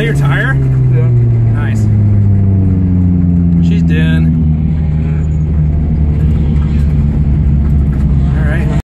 play your tire?